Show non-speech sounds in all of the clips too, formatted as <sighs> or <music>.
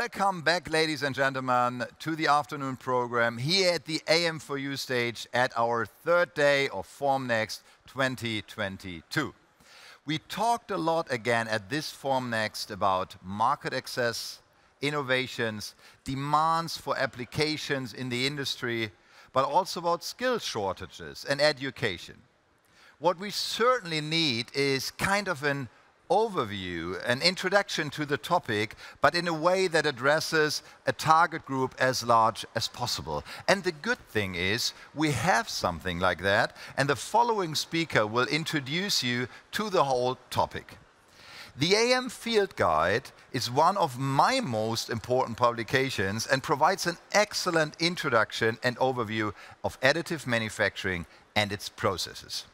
Welcome back, ladies and gentlemen, to the afternoon program here at the AM4U stage at our third day of Formnext 2022. We talked a lot again at this Formnext about market access, innovations, demands for applications in the industry, but also about skill shortages and education. What we certainly need is kind of an overview, an introduction to the topic, but in a way that addresses a target group as large as possible. And the good thing is we have something like that, and the following speaker will introduce you to the whole topic. The AM Field Guide is one of my most important publications and provides an excellent introduction and overview of additive manufacturing and its processes.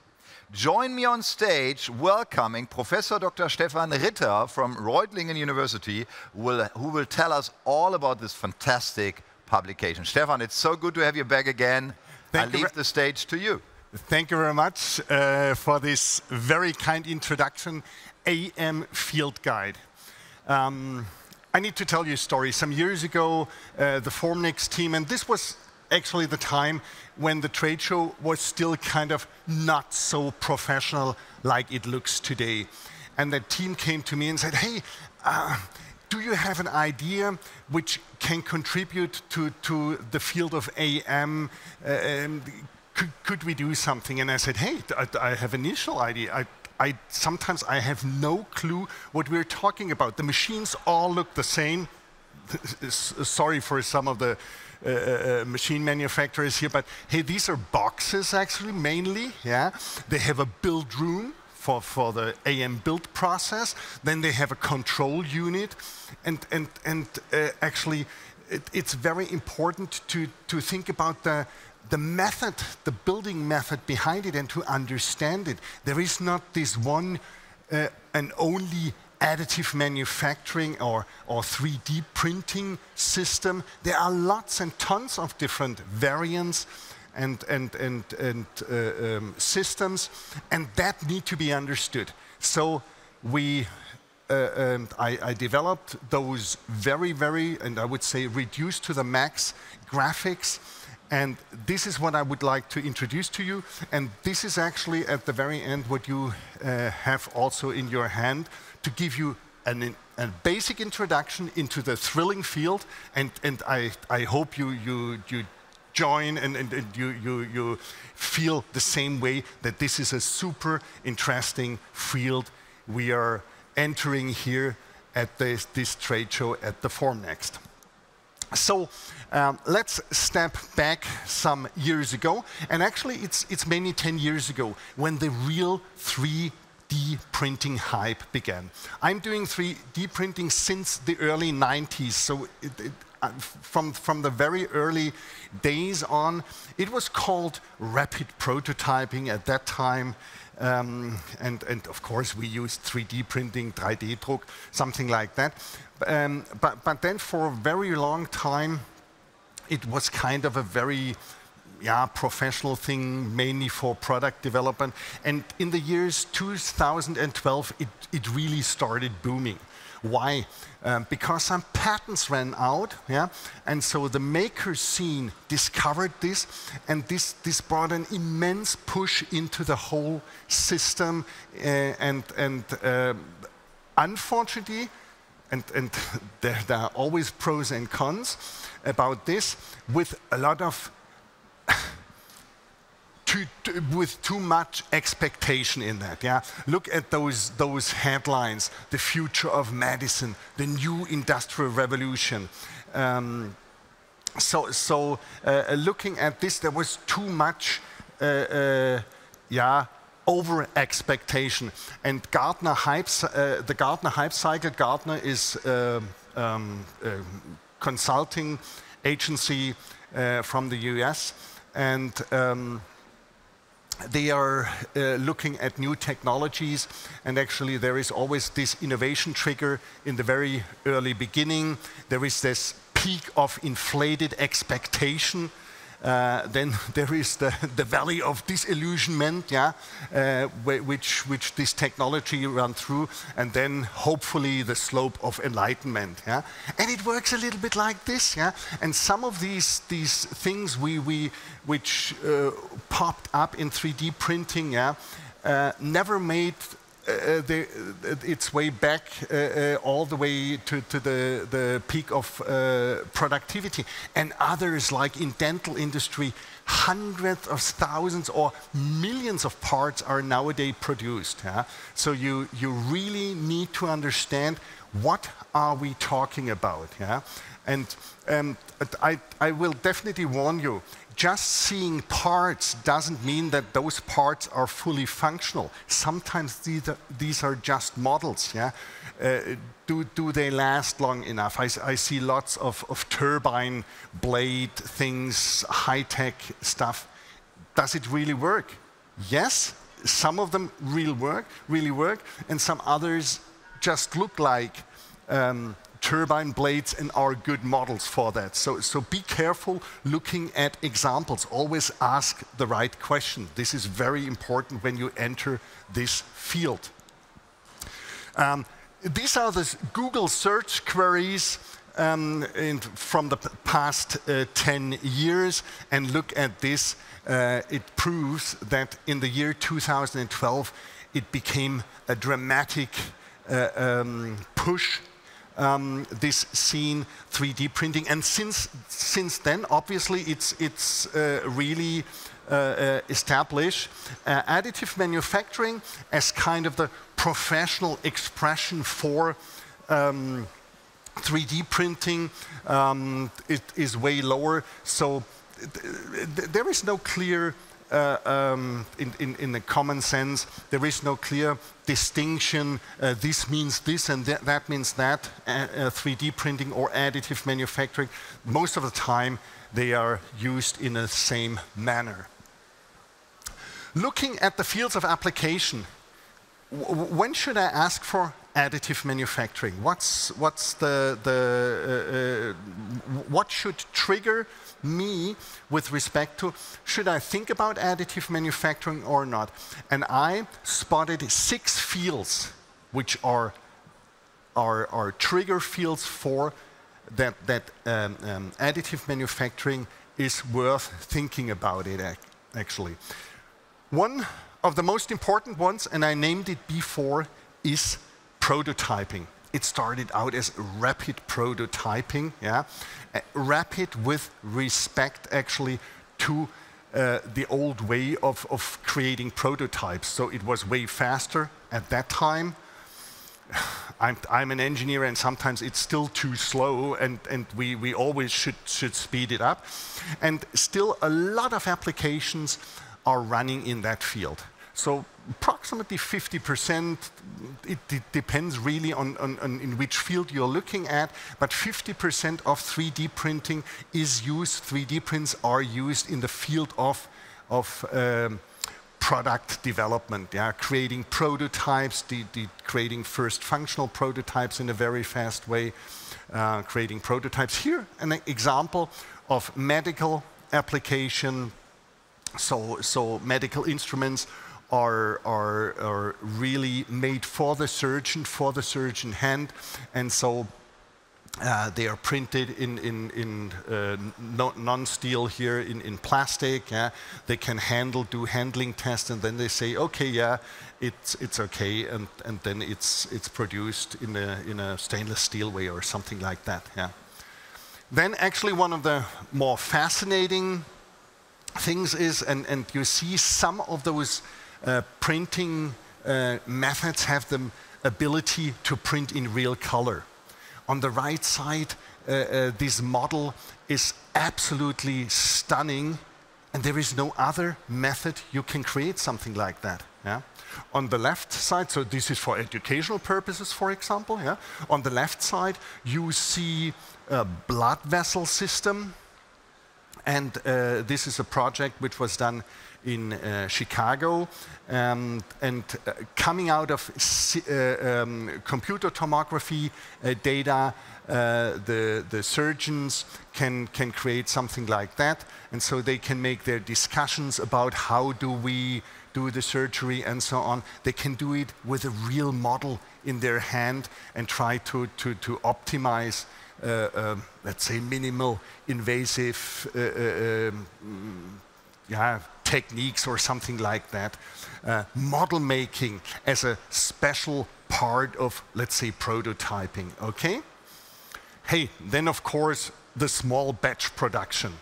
Join me on stage welcoming Professor Dr. Steffen Ritter from Reutlingen University, will, who will tell us all about this fantastic publication. Steffen, it's so good to have you back again. Thank I leave the stage to you. Thank you very much uh, for this very kind introduction, AM Field Guide. Um, I need to tell you a story. Some years ago, uh, the Formnext team, and this was actually the time when the trade show was still kind of not so professional like it looks today. And the team came to me and said, hey, uh, do you have an idea which can contribute to, to the field of AM? Uh, could, could, we do something? And I said, hey, I, I have an initial idea. I, I, sometimes I have no clue what we're talking about. The machines all look the same. <laughs> Sorry for some of the uh, uh, uh, machine manufacturers here, but hey, these are boxes actually mainly. Yeah, they have a build room for, for the AM build process. Then they have a control unit, and and and uh, actually, it, it's very important to to think about the the method, the building method behind it, and to understand it. There is not this one uh, and only additive manufacturing or, or 3D printing system. There are lots and tons of different variants and, and, and, and uh, um, systems, and that need to be understood. So we, uh, um, I, I, developed those very, very, and I would say reduced to the max graphics, and this is what I would like to introduce to you, and this is actually at the very end what you uh, have also in your hand to give you an, a basic introduction into the thrilling field, and, and I, I hope you, you, you join and, and, and, you, you, you feel the same way that this is a super interesting field we are entering here at this, this trade show at the Formnext. So um, let's step back some years ago, and actually it's, it's many 10 years ago when the real 3 3D printing hype began. I'm doing 3D printing since the early 90s, so it, it, uh, from, from the very early days on, it was called rapid prototyping at that time. Um, and, and, of course, we used 3D printing, 3D Druck, something like that. Um, but, but then for a very long time, it was kind of a very yeah, professional thing, mainly for product development. And in the years 2012, it, it really started booming. Why? Um, because some patents ran out, yeah, and so the maker scene discovered this, and this, this brought an immense push into the whole system, uh, and, and uh, unfortunately, and, and <laughs> there, there are always pros and cons about this, with a lot of too, too, with too much expectation in that. Yeah, look at those those headlines: the future of medicine, the new industrial revolution. Um, so, so uh, looking at this, there was too much, uh, uh, yeah, over expectation. And Gartner hypes, uh, the Gartner hype cycle. Gartner is uh, um, consulting agency uh, from the U.S and um, they are uh, looking at new technologies. And actually there is always this innovation trigger in the very early beginning. There is this peak of inflated expectation Uh, then <laughs> there is the, the valley of disillusionment, yeah, uh, which, which this technology run through, and then hopefully the slope of enlightenment, yeah. And it works a little bit like this, yeah. And some of these, these things we, we, which uh, popped up in 3D printing, yeah, uh, never made uh, the, uh, its way back uh, uh, all the way to, to the, the peak of uh, productivity. And others, like in dental industry, hundreds of thousands or millions of parts are nowadays produced. Yeah? So you, you really need to understand what are we talking about. Yeah? And um, I, I will definitely warn you, just seeing parts doesn't mean that those parts are fully functional. Sometimes these are, these are just models. Yeah? Uh, do, do they last long enough? I, I see lots of, of turbine blade things, high-tech stuff. Does it really work? Yes, some of them really work, really work, and some others just look like um, turbine blades and are good models for that. So, so be careful looking at examples. Always ask the right question. This is very important when you enter this field. Um, these are the Google search queries um, from the past uh, 10 years and look at this. Uh, it proves that in the year 2012 it became a dramatic uh, um, push um, this scene 3D printing. And since, since then, obviously, it's, it's uh, really uh, uh, established uh, additive manufacturing as kind of the professional expression for um, 3D printing um, it is way lower. So th th there is no clear uh, um, in, in, in, the common sense, there is no clear distinction. Uh, this means this and th that means that. Uh, 3D uh, printing or additive manufacturing, most of the time, they are used in the same manner. Looking at the fields of application, when should I ask for additive manufacturing? What's, what's the, the uh, what should trigger me with respect to should I think about additive manufacturing or not? And I spotted six fields which are, are, are trigger fields for that, that um, um, additive manufacturing is worth thinking about it actually. One of the most important ones, and I named it before, is prototyping. It started out as rapid prototyping, yeah, uh, rapid with respect actually to uh, the old way of, of creating prototypes. So it was way faster at that time. <sighs> I'm, I'm, an engineer and sometimes it's still too slow and, and we, we always should, should speed it up. And still a lot of applications are running in that field. So approximately 50%, it, depends really on, on, on, in which field you're looking at, but 50% of 3D printing is used, 3D prints are used in the field of, of um, product development, yeah, creating prototypes, the, the creating first functional prototypes in a very fast way, uh, creating prototypes. Here, an example of medical application, so, so medical instruments are, are, are really made for the surgeon, for the surgeon hand, and so uh, they are printed in, in, in uh, non-steel here in, in plastic. Yeah? They can handle, do handling tests, and then they say, okay, yeah, it's, it's okay, and, and then it's, it's produced in a, in a stainless steel way or something like that. Yeah? Then actually one of the more fascinating things is, and, and you see some of those printing uh, methods have the ability to print in real color. On the right side, uh, uh, this model is absolutely stunning, and there is no other method you can create something like that. Yeah? On the left side, so this is for educational purposes, for example. Yeah? On the left side, you see a blood vessel system, and uh, this is a project which was done in uh, Chicago. Um, and uh, coming out of uh, um, computer tomography uh, data, uh, the, the surgeons can, can create something like that. And so they can make their discussions about how do we do the surgery and so on. They can do it with a real model in their hand and try to, to, to optimize, uh, uh, let's say, minimal invasive uh, um, yeah, techniques or something like that. Uh, model making as a special part of, let's say, prototyping, okay? Hey, then of course, the small batch production.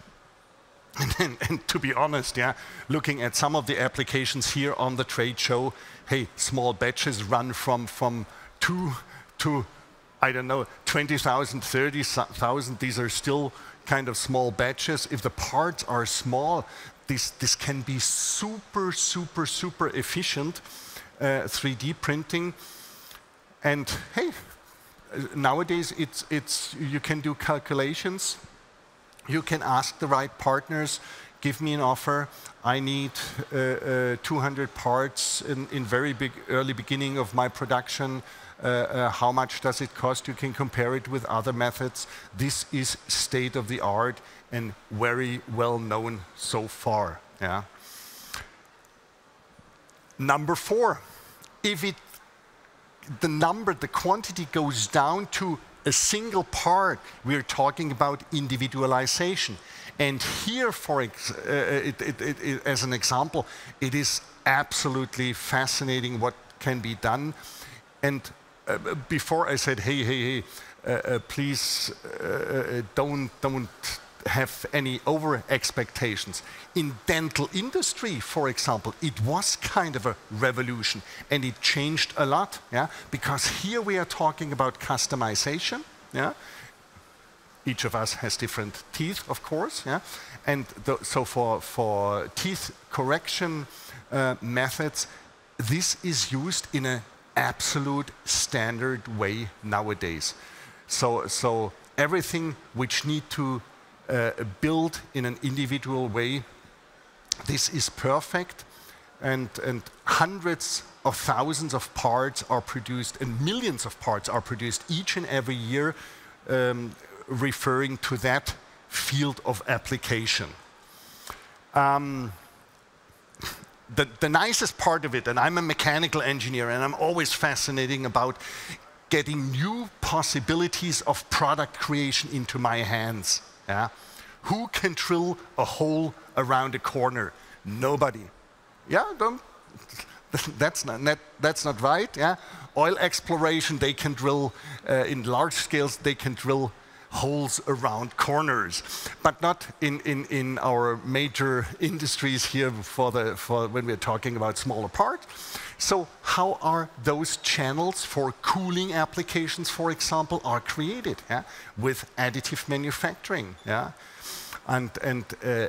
<laughs> And, and, to be honest, yeah, looking at some of the applications here on the trade show, hey, small batches run from, from two to, I don't know, 20,000, 30,000. These are still kind of small batches. If the parts are small, this, this can be super, super, super efficient uh, 3D printing. And hey, nowadays it's, it's, you can do calculations. You can ask the right partners, give me an offer. I need uh, uh, 200 parts in, in very big early beginning of my production. Uh, uh, how much does it cost? You can compare it with other methods. This is state of the art and very well known so far. Yeah. Number four, if it the number, the quantity goes down to a single part, we're talking about individualization. And here, for uh, it, it, it, as an example, it is absolutely fascinating what can be done. And before I said, hey, hey, hey, uh, uh please uh, don't, don't have any over expectations. In dental industry, for example, it was kind of a revolution and it changed a lot, yeah, because here we are talking about customization, yeah. Each of us has different teeth, of course, yeah, and so for for teeth correction uh, methods, this is used in an absolute standard way nowadays. So so everything which need to uh, built in an individual way. This is perfect, and, and hundreds of thousands of parts are produced, and millions of parts are produced each and every year, um, referring to that field of application. Um, the, the, nicest part of it, and I'm a mechanical engineer, and I'm always fascinating about getting new possibilities of product creation into my hands. Yeah? Who can drill a hole around a corner? Nobody. Yeah, don't, <laughs> that's, not, that, that's not right. Yeah? Oil exploration, they can drill uh, in large scales, they can drill holes around corners, but not in, in, in our major <laughs> industries here for the, for when we're talking about smaller parts. So how are those channels for cooling applications, for example, are created yeah? with additive manufacturing? Yeah? And, and uh,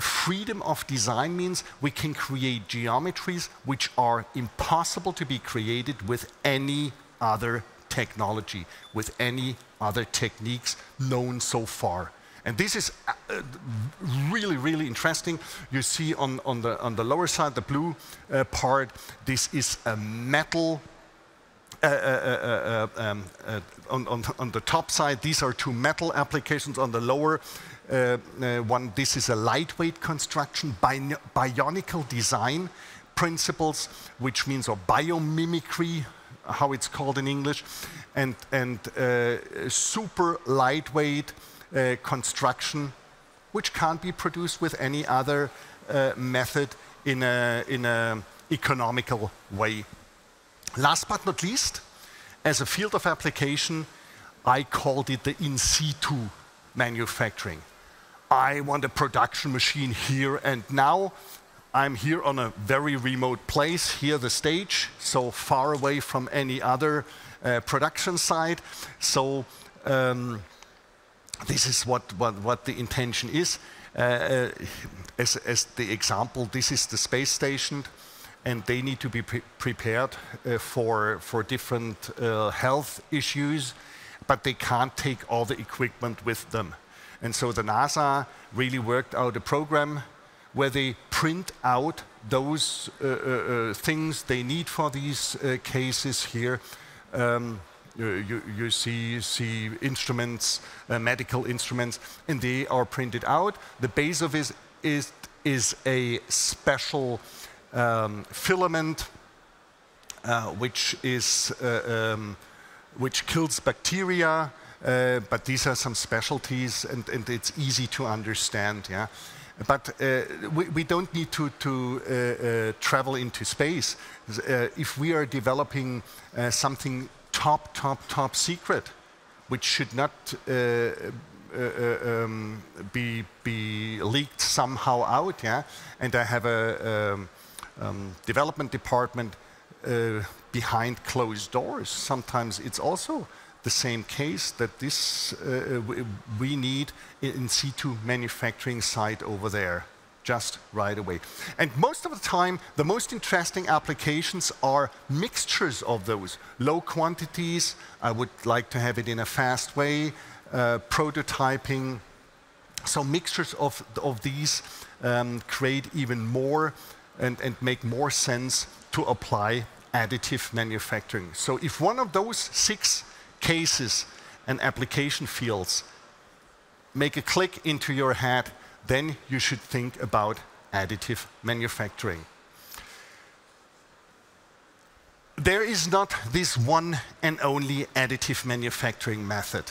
freedom of design means we can create geometries which are impossible to be created with any other technology, with any other techniques known so far. And this is uh, really, really interesting. You see on, on, the, on the lower side, the blue uh, part, this is a metal uh, uh, uh, uh um, on, on, on, the top side, these are two metal applications. On the lower one, this is a lightweight construction, bionical design principles, which means or biomimicry, how it's called in English, and, and super lightweight uh, construction, which can't be produced with any other uh, method in an in a economical way. Last but not least, as a field of application, I called it the in situ manufacturing. I want a production machine here and now. I'm here on a very remote place, here the stage, so far away from any other uh, production site. So um, this is what, what, what the intention is. Uh, uh, as, as, the example, this is the space station, and they need to be pre prepared uh, for, for different uh, health issues, but they can't take all the equipment with them. And so the NASA really worked out a program where they print out those uh, uh, things they need for these cases here. Um, you, you see, see instruments, uh, medical instruments, and they are printed out. The base of it is, is a special um, filament uh, which is uh, um, which kills bacteria, uh, but these are some specialties, and, and, it's easy to understand. Yeah, but uh, we, we, don't need to, to uh, uh, travel into space. if we are developing something top, top, top secret, which should not um, be, be leaked somehow out, yeah, and I have a um, um, development department uh, behind closed doors. Sometimes it's also the same case that this uh, we need in situ manufacturing site over there just right away. And most of the time, the most interesting applications are mixtures of those. Low quantities, I would like to have it in a fast way, uh, prototyping. So mixtures of, of these um, create even more and, and make more sense to apply additive manufacturing. So if one of those six cases and application fields make a click into your head, then you should think about additive manufacturing. There is not this one and only additive manufacturing method.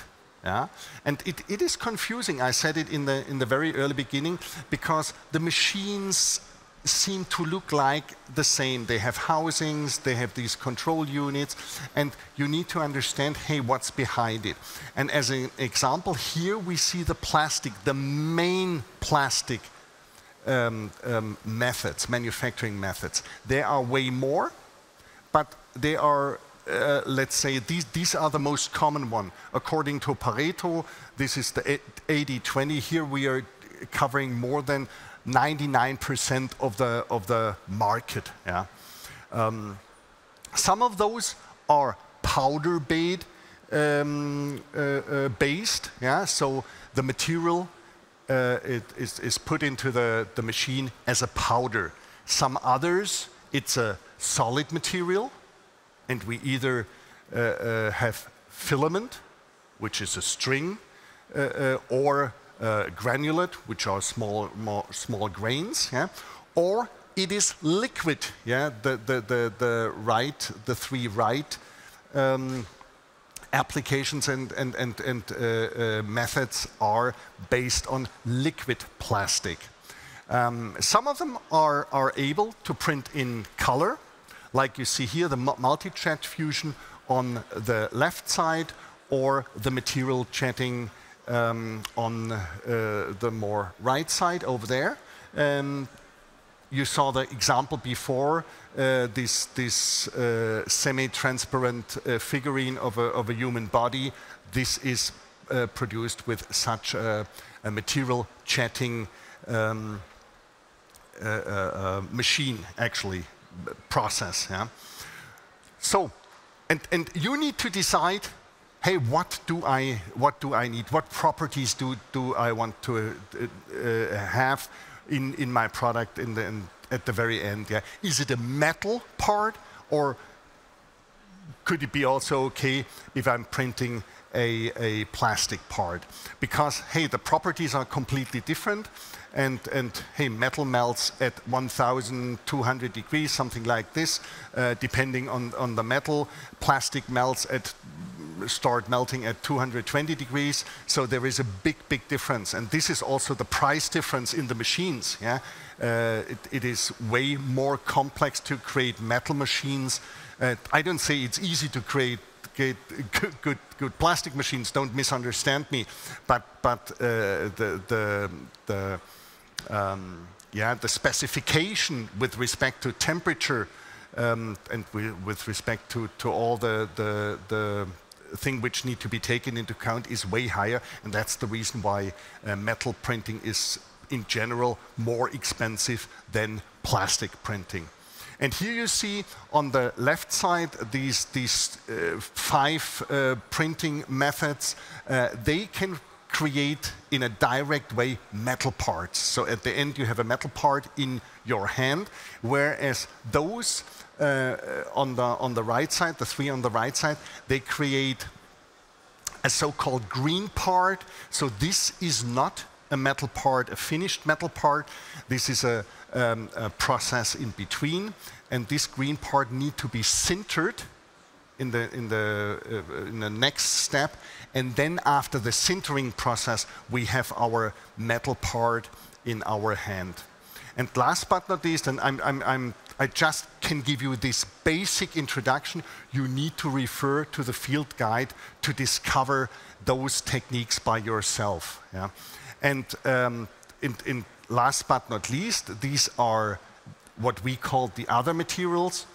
Yeah? And it, it is confusing, I said it in the, in the very early beginning, because the machines seem to look like the same. They have housings, they have these control units, and you need to understand, hey, what's behind it? And as an example, here we see the plastic, the main plastic um, um, methods, manufacturing methods. There are way more, but they are, uh, let's say, these, these are the most common one. According to Pareto, this is the 80-20. Here we are covering more than 99% of the, of the market. Yeah? Um, some of those are powder bed um, uh, uh, based, yeah? so the material uh, is, is put into the, the machine as a powder. Some others, it's a solid material, and we either uh, uh, have filament, which is a string, uh, or uh, granulate, which are small, more, small grains, yeah? or it is liquid. Yeah, the, the, the, the right, the three right um, applications and, and, and, and uh, uh, methods are based on liquid plastic. Um, some of them are, are able to print in color, like you see here, the multi-jet fusion on the left side, or the material jetting um, on uh, the more right side over there. Um, you saw the example before, uh, this, this uh, semi-transparent uh, figurine of a, of a, human body. This is uh, produced with such a, a material jetting um, machine, actually, process. Yeah? So, and, and you need to decide hey, what do I, what do I need? What properties do, do I want to uh, uh, have in, in my product in the, in, at the very end? Yeah? Is it a metal part or could it be also okay if I'm printing a, a plastic part? Because, hey, the properties are completely different and, and hey, metal melts at 1,200 degrees, something like this, uh, depending on, on the metal. Plastic melts at start melting at 220 degrees. So there is a big, big difference. And this is also the price difference in the machines. Yeah? Uh, it, it is way more complex to create metal machines. Uh, I don't say it's easy to create good, good, good, plastic machines, don't misunderstand me. But, but uh, the, the, the, um, yeah, the specification with respect to temperature um, and with respect to, to all the, the, the thing which need to be taken into account is way higher, and that's the reason why uh, metal printing is, in general, more expensive than plastic printing. And here you see on the left side these, these uh, five uh, printing methods. Uh, they can create in a direct way metal parts. So at the end you have a metal part in your hand, whereas those uh, on, the, on the right side, the three on the right side, they create a so-called green part. So this is not a metal part, a finished metal part. This is a, um, a process in between. And this green part need to be sintered in the, in, the, uh, in the next step. And then after the sintering process, we have our metal part in our hand. And last but not least, and I'm, I'm, I'm, i just can give you this basic introduction, you need to refer to the field guide to discover those techniques by yourself. Yeah? And um, in, in last but not least, these are what we call the other materials,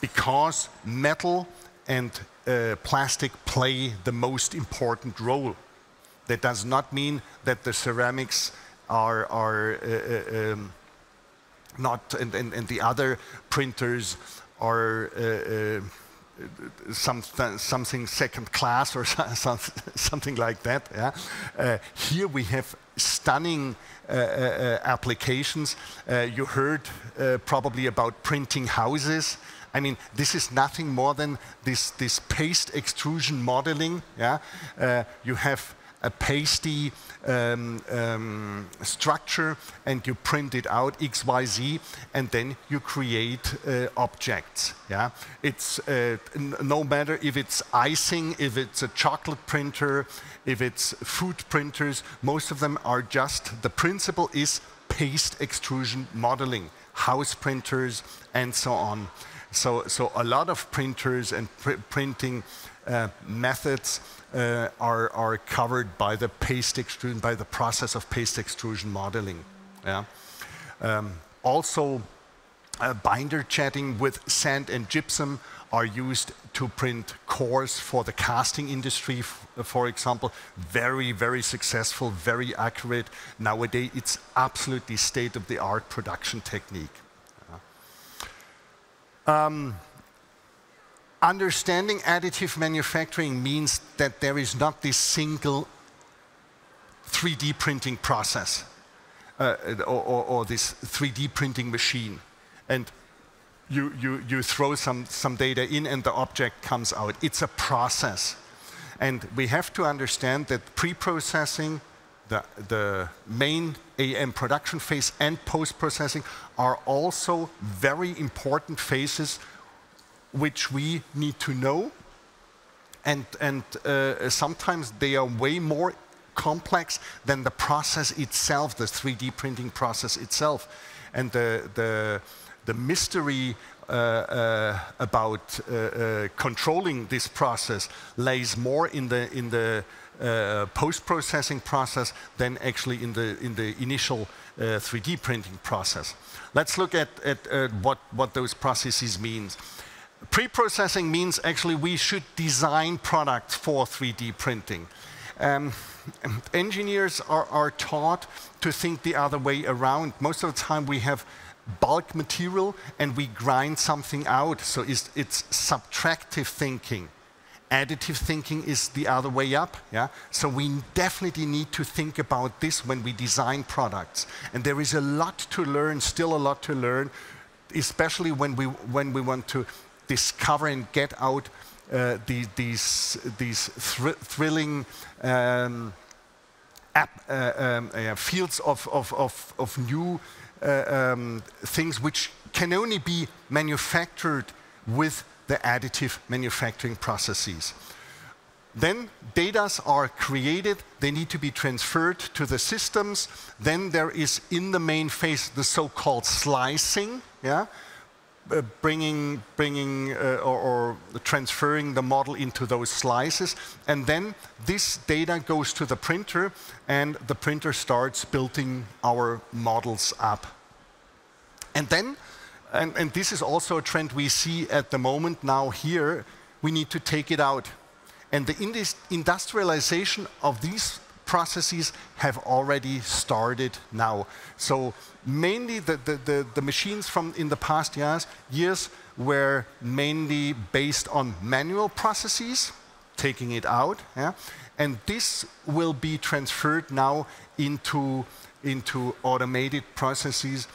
because metal and uh, plastic play the most important role. That does not mean that the ceramics are, are uh, uh, um, not, and, and, and, the other printers are uh, uh, some, something second class or <laughs> something like that. Yeah? Uh, here we have stunning uh, uh, applications. you heard probably about printing houses. I mean, this is nothing more than this, this paste extrusion modeling. Yeah? Uh, you have a pasty um, um, structure and you print it out XYZ and then you create uh, objects. Yeah? It's uh, no matter if it's icing, if it's a chocolate printer, if it's food printers, most of them are just, the principle is paste extrusion modeling, house printers and so on. So, so a lot of printers and pr printing methods uh, are, are covered by the paste extrusion, by the process of paste extrusion modeling. Yeah? Um, also, uh, binder jetting with sand and gypsum are used to print cores for the casting industry, for example. Very, very successful, very accurate. Nowadays, it's absolutely state-of-the-art production technique. Um, understanding additive manufacturing means that there is not this single 3D printing process uh, or, or, or, this 3D printing machine. And you, you, you throw some, some data in and the object comes out. It's a process. And we have to understand that pre-processing, the, the main AM production phase and post-processing are also very important phases which we need to know. And, and uh, sometimes they are way more complex than the process itself, the 3D printing process itself. And the, the, the mystery uh, uh, about uh, uh controlling this process lays more in the, in the uh, post-processing process than actually in the, in the initial 3D uh, printing process. Let's look at, at what, what those processes mean. Pre-processing means actually we should design products for 3D printing. Um, engineers are, are, taught to think the other way around. Most of the time we have bulk material and we grind something out. So it's, it's subtractive thinking. Additive thinking is the other way up. Yeah? So we definitely need to think about this when we design products. And there is a lot to learn, still a lot to learn, especially when we, when we want to discover and get out uh, the, these, these thr thrilling um, app, uh, um, uh, fields of, of, of, of new uh, um, things which can only be manufactured with the additive manufacturing processes. Then data are created, they need to be transferred to the systems. Then there is in the main phase the so-called slicing, yeah? Uh, bringing, bringing uh, or, or, transferring the model into those slices. And then this data goes to the printer, and the printer starts building our models up. And then, and, and this is also a trend we see at the moment now here, we need to take it out. And the industrialization of these processes have already started now. So mainly the, the, the, the, machines from in the past years, years were mainly based on manual processes, taking it out. Yeah? And this will be transferred now into, into automated processes,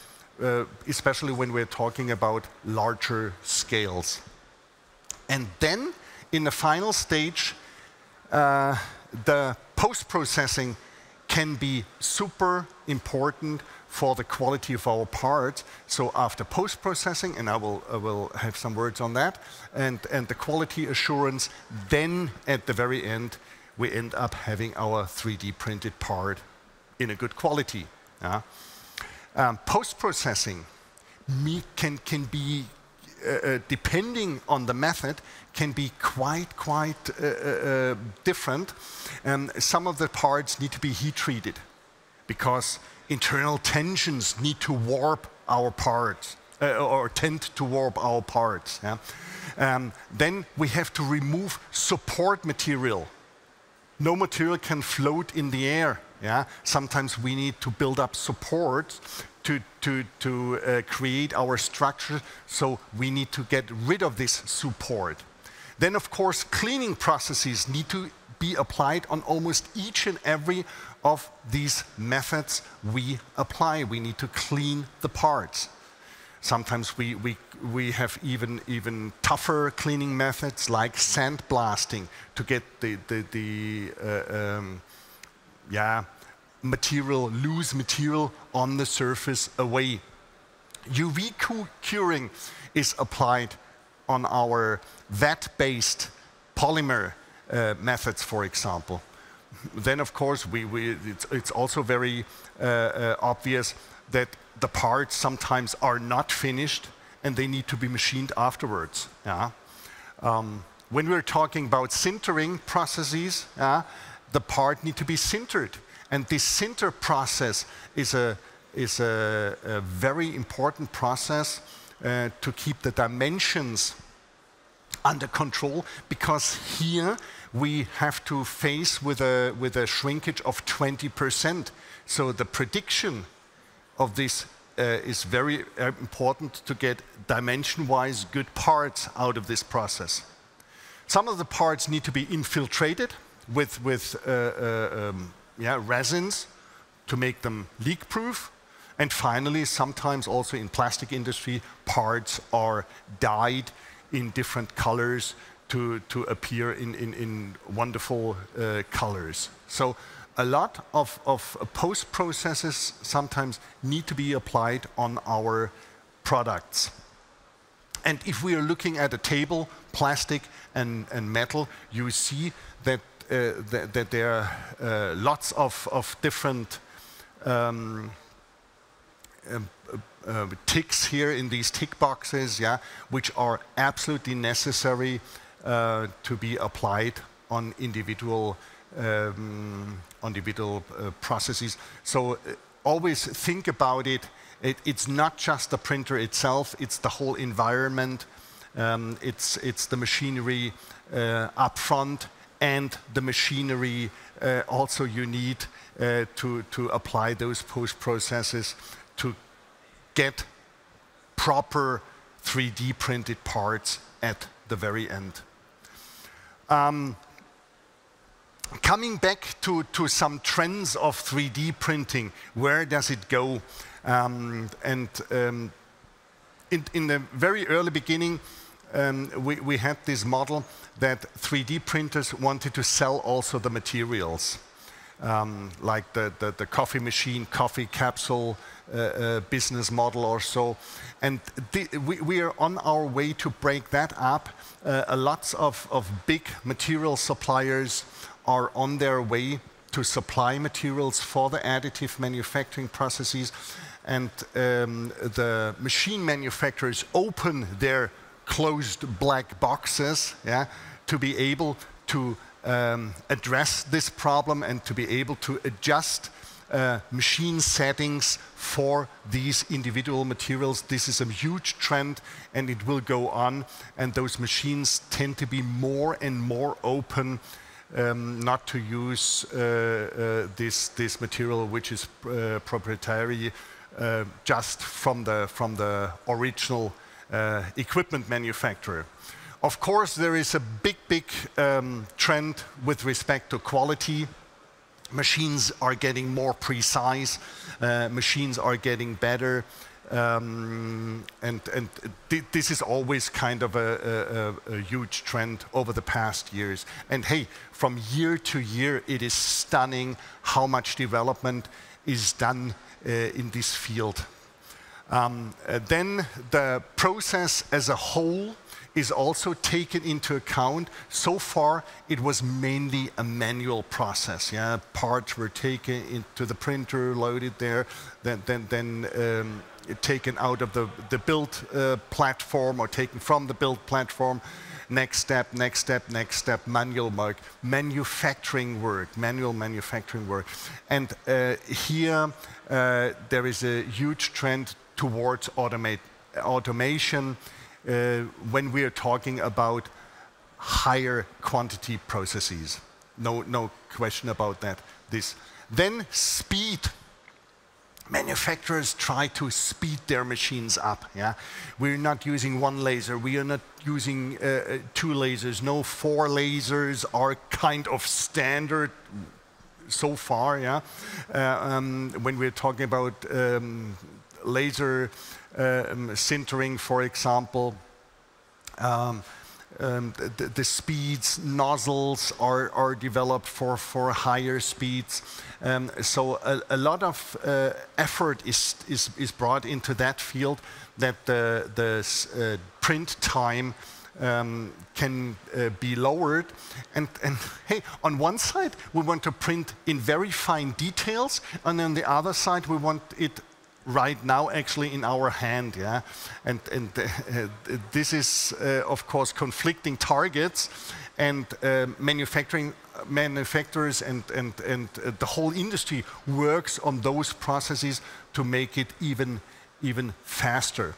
uh, especially when we're talking about larger scales. And then, in the final stage, uh, the post-processing can be super important for the quality of our parts. So after post-processing, and I will, I will have some words on that, and, and the quality assurance, then at the very end, we end up having our 3D printed part in a good quality. Yeah? Um, post-processing can, can be, uh, uh, depending on the method, can be quite, quite uh, uh, uh different. Um, some of the parts need to be heat treated because internal tensions need to warp our parts, or tend to warp our parts. Yeah? Um, then we have to remove support material. No material can float in the air. Yeah? Sometimes we need to build up support to, to, to uh, create our structure, so we need to get rid of this support. Then, of course, cleaning processes need to be applied on almost each and every of these methods we apply. We need to clean the parts. Sometimes we, we, we have even, even tougher cleaning methods like sandblasting to get the, the, the uh, um, yeah, material, loose material on the surface away. UV curing is applied on our vat-based polymer uh, methods, for example. Then, of course, we, we, it's, it's, also very uh, uh, obvious that the parts sometimes are not finished and they need to be machined afterwards. Yeah? Um, when we're talking about sintering processes, yeah, the part need to be sintered. And this sinter process is a, is a, a very important process uh, to keep the dimensions under control because here we have to face with a, with a shrinkage of 20%. So the prediction of this uh, is very uh, important to get dimension-wise good parts out of this process. Some of the parts need to be infiltrated with, with uh, uh um, yeah, resins to make them leak-proof. And finally, sometimes also in plastic industry, parts are dyed in different colors to, to appear in, in, in wonderful uh, colors. So a lot of, of post processes sometimes need to be applied on our products. And if we are looking at a table, plastic and, and metal, you see that, uh, that, that, there are uh, lots of, of different um, um, uh, ticks here in these tick boxes, yeah, which are absolutely necessary to be applied on individual um, individual uh, processes. So uh, always think about it. it. It's not just the printer itself; it's the whole environment. Um, it's it's the machinery uh, up front and the machinery uh, also you need to to apply those post processes to get proper 3D printed parts at the very end. Um, coming back to, to some trends of 3D printing, where does it go? Um, and um, in, in, the very early beginning, um, we, we, had this model that 3D printers wanted to sell also the materials um, like the, the, the, coffee machine, coffee capsule uh, uh, business model or so. And we, we, are on our way to break that up. Uh, lots of, of big material suppliers are on their way to supply materials for the additive manufacturing processes. And um, the machine manufacturers open their closed black boxes yeah, to be able to um, address this problem and to be able to adjust uh, machine settings for these individual materials. This is a huge trend and it will go on. And those machines tend to be more and more open um, not to use uh, uh, this, this material which is uh, proprietary uh, just from the, from the original equipment manufacturer. of course, there is a big, big um, trend with respect to quality. Machines are getting more precise. Uh, machines are getting better. Um, and and th this is always kind of a, a, a, huge trend over the past years. And hey, from year to year, it is stunning how much development is done uh, in this field. Um, uh, then the process as a whole is also taken into account. So far, it was mainly a manual process. Yeah, parts were taken into the printer, loaded there, then then then. Um, taken out of the, the build uh, platform or taken from the build platform. Next step, next step, next step, manual work, manufacturing work, manual manufacturing work. And uh, here uh, there is a huge trend towards automate, automation uh, when we are talking about higher quantity processes. No, no question about that. This. Then speed manufacturers try to speed their machines up. Yeah, we're not using one laser. We are not using uh, uh, two lasers. No, four lasers are kind of standard so far. Yeah, uh, um, when we're talking about um, laser um, sintering, for example. Um, um, the, the, speeds, nozzles are, are developed for, for higher speeds. Um, so a, a, lot of uh, effort is, is, is brought into that field that the, the uh, print time um, can uh, be lowered. And, and <laughs> hey, on one side, we want to print in very fine details, and on the other side, we want it right now actually in our hand. Yeah? And, and uh, <laughs> this is, uh, of course, conflicting targets and uh, manufacturing manufacturers and, and, and uh, the whole industry works on those processes to make it even, even faster.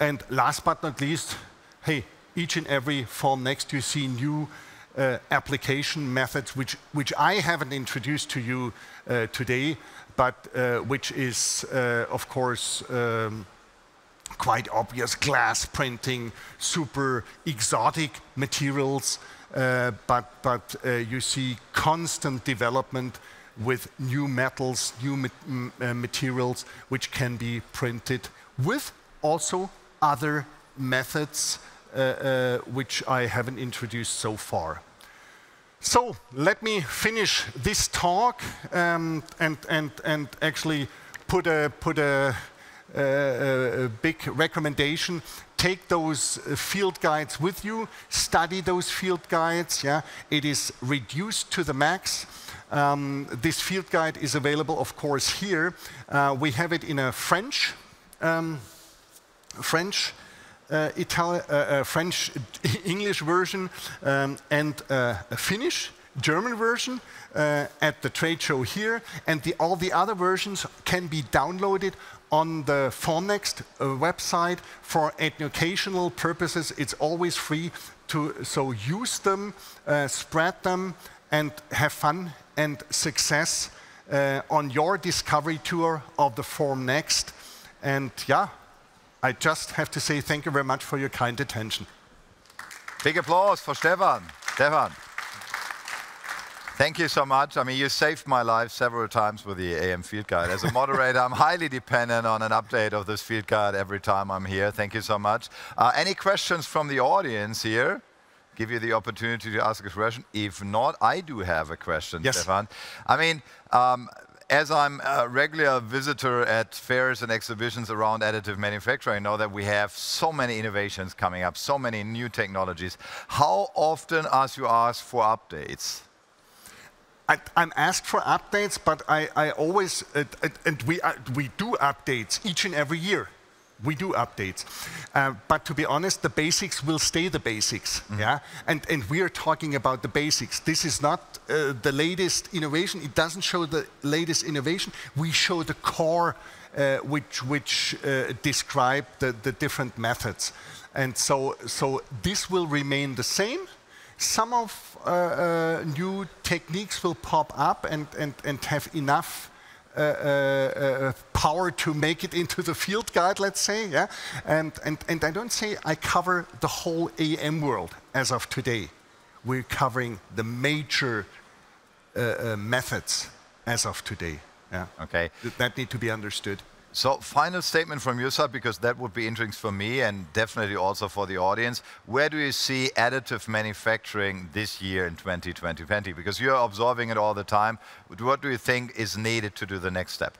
And last but not least, hey, each and every Formnext you see new uh, application methods which, which I haven't introduced to you uh, today, but uh, which is, uh, of course, um, quite obvious glass printing, super exotic materials, uh, but, but uh, you see constant development with new metals, new ma uh, materials, which can be printed with also other methods uh, which I haven't introduced so far. So let me finish this talk um, and, and, and actually put a, put a, a, a big recommendation. Take those field guides with you, study those field guides. Yeah? It is reduced to the max. Um, this field guide is available, of course, here. Uh, we have it in a French, um, French Itali uh, uh, French, <laughs> English version um, and uh, a Finnish, German version uh, at the trade show here, and the, all the other versions can be downloaded on the Formnext uh, website for educational purposes. It's always free to so use them, spread them, and have fun and success on your discovery tour of the Formnext. And yeah, I just have to say thank you very much for your kind attention. Big applause for Steffen. Steffen. Thank you so much. I mean, you saved my life several times with the AM field guide. As a moderator, I'm <laughs> highly dependent on an update of this field guide every time I'm here. Thank you so much. Uh, any questions from the audience here? Give you the opportunity to ask a question. If not, I do have a question, yes. Steffen. I mean, um, as I'm a regular visitor at fairs and exhibitions around additive manufacturing, I know that we have so many innovations coming up, so many new technologies. How often are you asked for updates? I, am asked for updates, but I, I always, uh, and we, uh, we do updates each and every year we do updates. Uh, but to be honest, the basics will stay the basics. Mm -hmm. Yeah, and and we are talking about the basics. This is not uh, the latest innovation. It doesn't show the latest innovation. We show the core, uh, which which uh, describe the the different methods. And so so this will remain the same. Some of uh, uh, new techniques will pop up and and and have enough Uh, uh, uh, power to make it into the field guide, let's say. Yeah? And, and, and I don't say I cover the whole AM world as of today. We're covering the major methods as of today. Yeah. Okay. That need to be understood. So final statement from your side, because that would be interesting for me and definitely also for the audience. Where do you see additive manufacturing this year in 2020? Because you're observing it all the time. What do you think is needed to do the next step?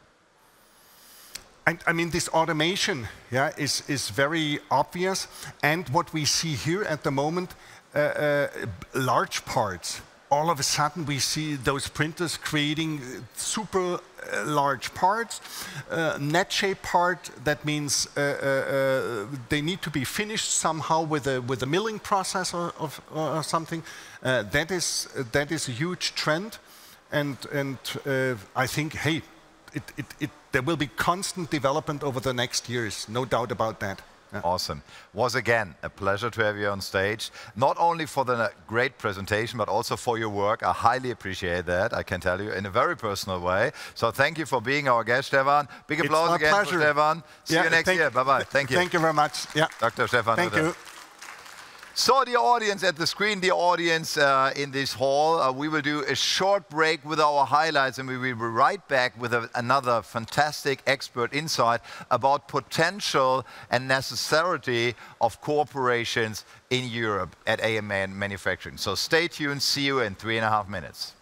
I, I mean, this automation yeah, is, is very obvious. And what we see here at the moment, uh, uh, large parts all of a sudden we see those printers creating super uh, large parts. Uh, net shape part, that means uh, uh, uh, they need to be finished somehow with a, with a milling process or, of, or something. Uh, that, is, that is a huge trend. And, and I think, hey, it, it, it, there will be constant development over the next years, no doubt about that. Yeah. Awesome. Was again a pleasure to have you on stage, not only for the great presentation, but also for your work. I highly appreciate that, I can tell you, in a very personal way. So thank you for being our guest, Steffen. Big applause again pleasure. for Steffen. See yeah, you next year. Bye-bye. Thank you. Thank you very much. Yeah. Dr. Steffen. Thank you. So the audience at the screen, the audience uh, in this hall, uh, we will do a short break with our highlights and we will be right back with a, another fantastic expert insight about potential and necessity of corporations in Europe at AMN Manufacturing. So stay tuned, see you in three and a half minutes.